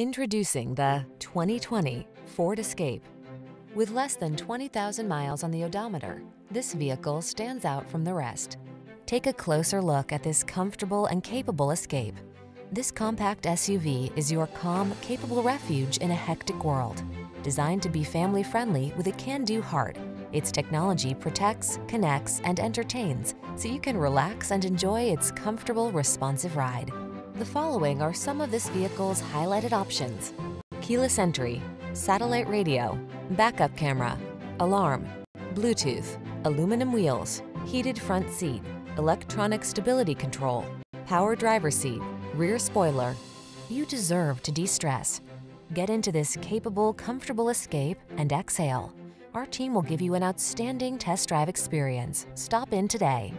Introducing the 2020 Ford Escape. With less than 20,000 miles on the odometer, this vehicle stands out from the rest. Take a closer look at this comfortable and capable Escape. This compact SUV is your calm, capable refuge in a hectic world. Designed to be family-friendly with a can-do heart, its technology protects, connects, and entertains so you can relax and enjoy its comfortable, responsive ride. The following are some of this vehicle's highlighted options. Keyless entry, satellite radio, backup camera, alarm, Bluetooth, aluminum wheels, heated front seat, electronic stability control, power driver seat, rear spoiler. You deserve to de-stress. Get into this capable, comfortable escape and exhale. Our team will give you an outstanding test drive experience. Stop in today.